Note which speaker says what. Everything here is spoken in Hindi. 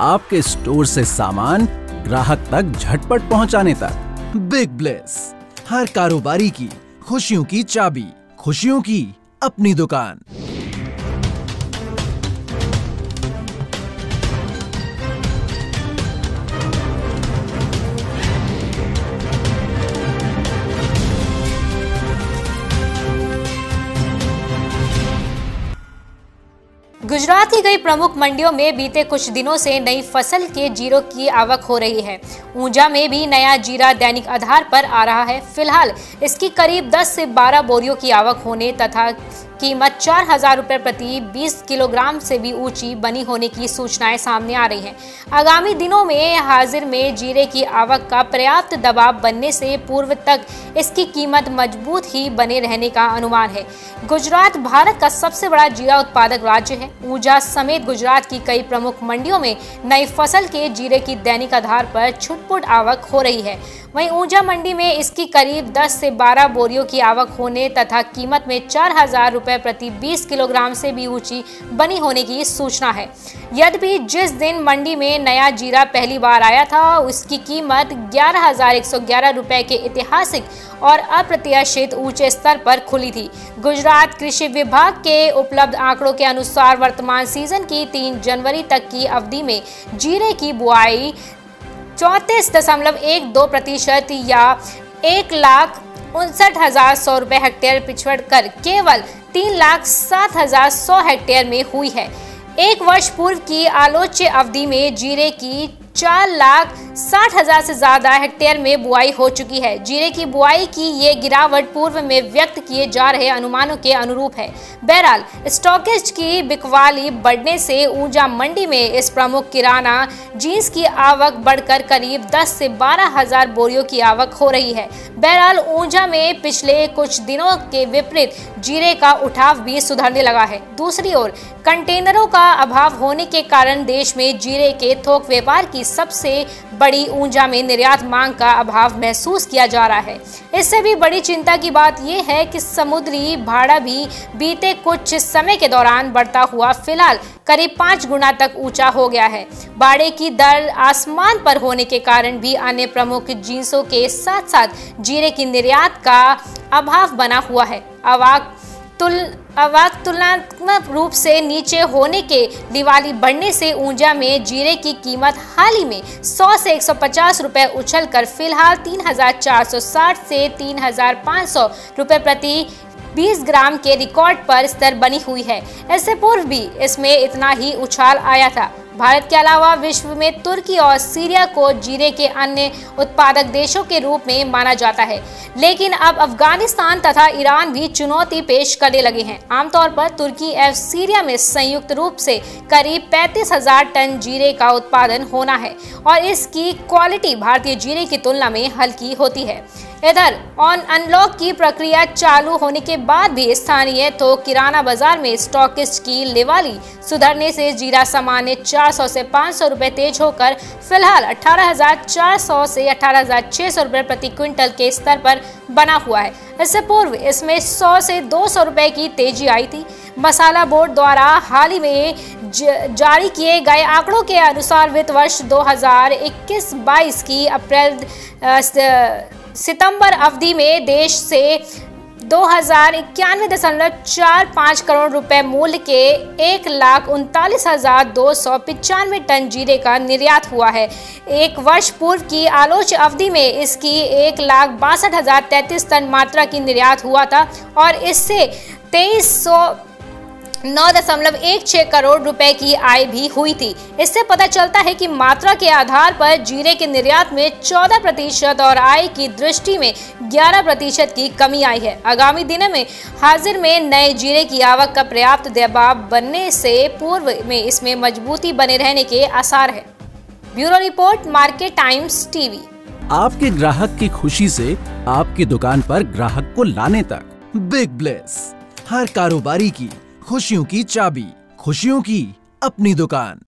Speaker 1: आपके स्टोर से सामान ग्राहक तक झटपट पहुँचाने तक। बिग ब्लेस हर कारोबारी की, खुशियों की चाबी, खुशियों की अपनी दुकान।
Speaker 2: गुजरात की कई प्रमुख मंडियों में बीते कुछ दिनों से नई फ़सल के ज़ीरो की आवक हो रही है। ऊंजा में भी नया जीरा दैनिक आधार पर आ रहा है। फ़िलहाल इसकी करीब 10 से 12 बोरियों की आवक होने तथा कीमत चार हज़ार रुपये प्रति 20 किलोग्राम से भी ऊँची बनी होने की सूचनाएँ सामने आ रही हैं। आगामी दिनों में हाजिर में जीरे की आवक का पर्याप्त दबाव बनने से पूर्व तक इसकी कीमत मज़बूत ही बने रहने का अनुमान है। गुजरात, भारत का सबसे बड़ा जीरा उत्पादक राज्य है। ऊर्जा समेत गुजरात की कई प्रमुख मंडियों में नई फ़सल के जीरे की दैनिक आधार पर छुटपुट आवक हो रही है। वहीं ऊर्जा मंडी में इसकी करीब 10 से 12 बोरियों की आवक होने तथा कीमत में चार हज़ार रुपए प्रति 20 किलोग्राम से भी ऊँची बनी होने की सूचना है। यद्यपि जिस दिन मंडी में नया जीरा पहली बार आया था, उसकी कीमत ग्यारह रुपए के ऐतिहासिक और अप्रत्याशित ऊँचे स्तर पर खुली थी। गुजरात कृषि विभाग के उपलब्ध आंकड़ों के अनुसार वर्तमान सीज़न की तीन जनवरी तक की अवधि में जीरे की बुआई चौंतीस दशमलव एक दो प्रतिशत या एक लाख उनसठ हज़ार सौ रुपए हेक्टेयर पिछड़ कर केवल तीन लाख सात हज़ार सौ हेक्टेयर में हुई है। एक वर्ष पूर्व की आलोच्य अवधि में जीरे की चार लाख साठ हज़ार से ज़्यादा हेक्टेयर में बुआई हो चुकी है। जीरे की बुआई की ये गिरावट पूर्व में व्यक्त किए जा रहे अनुमानों के अनुरूप है। बहरहाल स्टॉकेज की बिकवाली बढ़ने से ऊर्जा मंडी में इस प्रमुख किराना जींस की आवक बढ़कर करीब 10 से बारह हज़ार बोरियों की आवक हो रही है। बहरहाल, ऊर्जा में पिछले कुछ दिनों के विपरीत जीरे का उठाव भी सुधरने लगा है। दूसरी ओर, कंटेनरों का अभाव होने के कारण देश में जीरे के थोक व्यापार की सबसे बड़ी ऊंजा में निर्यात मांग का अभाव महसूस किया जा रहा है। इससे भी बड़ी चिंता की बात यह है कि समुद्री भाड़ा भी बीते कुछ समय के दौरान बढ़ता हुआ फ़िलहाल करीब पाँच गुना तक ऊँचा हो गया है। भाड़े की दर आसमान पर होने के कारण भी अन्य प्रमुख जींसों के साथ साथ जीरे की निर्यात का अभाव बना हुआ है। अवाक तुल अवाक तुलनात्मक रूप से नीचे होने के दिवाली बढ़ने से ऊर्जा में जीरे की कीमत हाल ही में 100 से 150 रुपए उछलकर फ़िलहाल 3,460 से 3,500 रुपए प्रति 20 ग्राम के रिकॉर्ड पर स्तर बनी हुई है। इससे पूर्व भी इसमें इतना ही उछाल आया था। भारत के अलावा विश्व में तुर्की और सीरिया को जीरे के अन्य उत्पादक देशों के रूप में माना जाता है। लेकिन अब अफ़गानिस्तान तथा ईरान भी चुनौती पेश करने लगे हैं। आमतौर पर तुर्की एवं सीरिया में संयुक्त रूप से करीब पैंतीस टन जीरे का उत्पादन होना है और इसकी क्वालिटी भारतीय जीरे की तुलना में हल्की होती है। इधर, ऑन अनलॉक की प्रक्रिया चालू होने के बाद भी स्थानीय तो किराना बाज़ार में स्टॉकिस्ट की लेवाली सुधरने से जीरा सामान्य 400 से 500 रुपए तेज होकर फ़िलहाल 18,400 से 18,600 रुपए प्रति क्विंटल के स्तर पर बना हुआ है। इससे पूर्व इसमें 100 से 200 रुपए की तेज़ी आई थी। मसाला बोर्ड द्वारा हाल ही में जारी किए गए आंकड़ों के अनुसार वित्त वर्ष 2021-22 की अप्रैल सितंबर अवधि में देश से दो हज़ार इक्यानवे दशमलव चार पाँच करोड़ रुपए मूल्य के एक लाख उनतालीस हज़ार दो सौ पिचानवे टन जीरे का निर्यात हुआ है। एक वर्ष पूर्व की आलोच अवधि में इसकी एक लाख बासठ हज़ार तैतीस टन मात्रा की निर्यात हुआ था और इससे तेईस सौ नौ दशमलव एक छह करोड़ रुपए की आय भी हुई थी। इससे पता चलता है कि मात्रा के आधार पर जीरे के निर्यात में 14 प्रतिशत और आय की दृष्टि में 11 प्रतिशत की कमी आई है। आगामी दिनों में हाजिर में नए जीरे की आवक का पर्याप्त दबाव बनने से पूर्व में इसमें मजबूती बने रहने के आसार है। Bureau report, Market Times TV.
Speaker 1: आपके ग्राहक की खुशी से आपकी दुकान पर ग्राहक को लाने तक। बिग ब्लेस, हर कारोबारी की। खुशियों की चाबी खुशियों की अपनी दुकान।